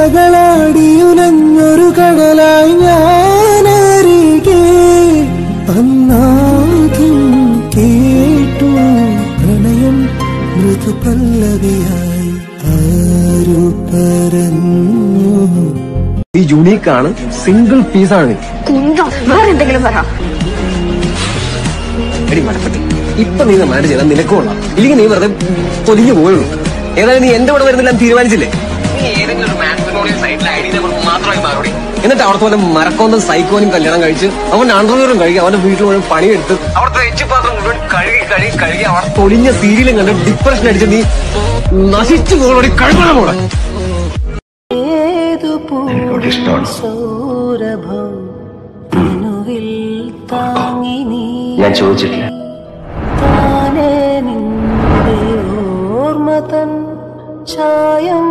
അലകളാടിയുലഞ്ഞൊരു കടലായി ഞാനരികെ അന്നാദ്യം കേട്ടു പ്രണയം മൃദുപല്ലവിയായി ആരു പറഞ്ഞു ഈ യുണീക്ക് ആണ് സിംഗിൾ പീസ് ആണ് വേറെ എന്തെങ്കിലും പറ. എടി ഇപ്പൊ നീ നമ്മുടെ ചെയ്താൽ നിനക്കും കൊള്ളാം. ഇല്ലെങ്കിൽ നീ വെറുതെ പൊതിഞ്ഞു പോയുള്ളൂ ഏതായാലും നീ എന്റെ കൂടെ വരുന്നില്ല തീരുമാനിച്ചില്ലേ? എന്നിട്ട് അവിടുത്തെ പോലെ മരക്കോന്നും സൈക്കോനും കല്യാണം കഴിച്ച് അവൻ അണ്ടർവെയറും കഴുകി അവന്റെ വീട്ടിൽ മുഴുവൻ പണിയെടുത്ത് അവിടുത്തെ എച്ചുപാത്രം മുഴുവൻ കഴുകി കഴുകി കഴുകി അവിടെ തൊളിഞ്ഞ സീരിയലും കണ്ട് ഡിപ്രഷൻ അടിച്ച് നീ നശിച്ചു പോകണോടി കഴുകണം പോടെ ഞാൻ ചോദിച്ചിട്ടില്ല. താനേ നിന്റെ ഓർമ്മ തൻ ചായം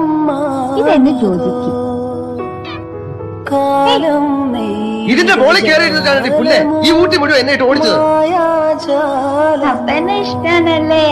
ഇതെന്നെ ചോദിക്കും. ഇതിന്റെ മോളിൽ കയറിയിരുന്നിട്ടാണ് പുല്ലേ. ഈ ഊട്ടി മുഴുവൻ എന്നെ ഇട്ട് ഓടിച്ചത് അപ്പനെ എന്നെ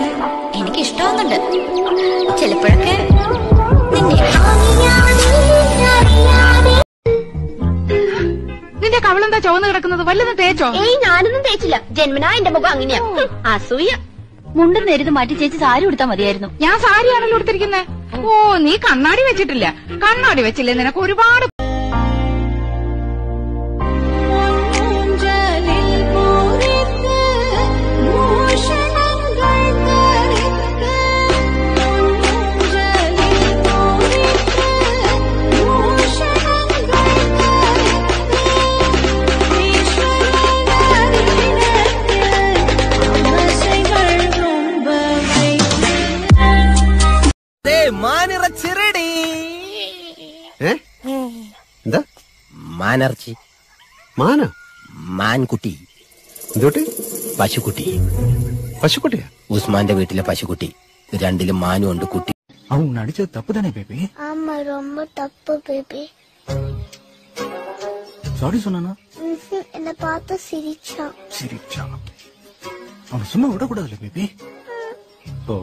ഇവിടം എനിക്ക് ഇഷ്ടമാവുന്നുണ്ട് ചിലപ്പോഴൊക്കെ നിന്നെ നിന്റെ കവളെന്താ ചുവന്ന് കിടക്കുന്നത്? വല്ലതും തേച്ചോ? ഏയ് ഞാനൊന്നും തേച്ചില്ല. ജന്മനാ എന്റെ മുഖം അങ്ങനെയാ. അസൂയ. മുണ്ടും നേരിത് മാറ്റി ചേച്ചി സാരി ഉടുത്താ മതിയായിരുന്നു. ഞാൻ സാരിയാണല്ലോ എടുത്തിരിക്കുന്നത് ഓ നീ കണ്ണാടി വെച്ചിട്ടില്ല. കണ്ണാടി വെച്ചില്ലേ? നിനക്ക് ഒരുപാട് എന്താ മാനർച്ചി മാന മാൻകുട്ടി എന്തോട്ട് പശുക്കുട്ടി പശുക്കുട്ടിയാ ഉസ്മാന്റെ വീട്ടിലെ പശുക്കുട്ടി രണ്ടിലും മാനും ഉണ്ട് കുട്ടി அவங்க நடிச்சது தப்பு தானே பேபி ஆமா ரொம்ப தப்பு பேபி சாரி சொன்னானா என்ன பார்த்து சிரிச்சான் சிரிச்சா அவனை சும்மா விடக்கூடாதுல்ல பேபி ஓ